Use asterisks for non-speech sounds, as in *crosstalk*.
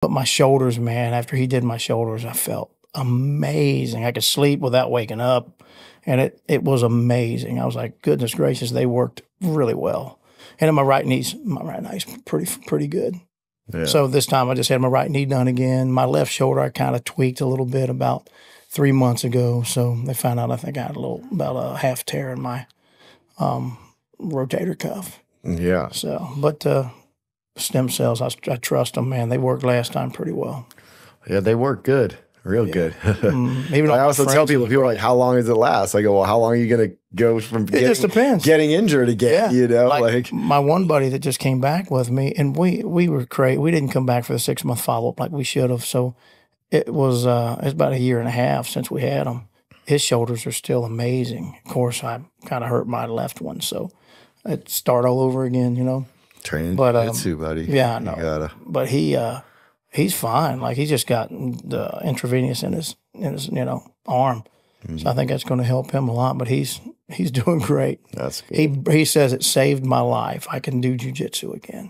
But my shoulders, man, after he did my shoulders, I felt amazing. I could sleep without waking up. And it, it was amazing. I was like, goodness gracious, they worked really well. And in my right knee's my right knee's pretty pretty good. Yeah. So this time I just had my right knee done again. My left shoulder I kind of tweaked a little bit about three months ago. So they found out I think I had a little about a half tear in my um, rotator cuff. yeah. So, but uh, stem cells, I, I trust them, man. They worked last time pretty well. Yeah, they work good. Real good. Mm, *laughs* even I also tell people, people are like, how long does it last? I go, well, how long are you going to go from It just depends. getting injured again? You know, like, like, my one buddy that just came back with me, and we we were crazy. We didn't come back for the six month follow up like we should have. So it was uh, it's about a year and a half since we had him. His shoulders are still amazing. Of course, I kind of hurt my left one, so it start all over again. You know, training but, um, jitsu, buddy. yeah, I You gotta, but he uh, he's fine. Like he's just got the intravenous in his in his you know arm. So I think that's going to help him a lot. But he's he's *laughs* doing great. that's good. He he says it saved my life. I can do jujitsu again.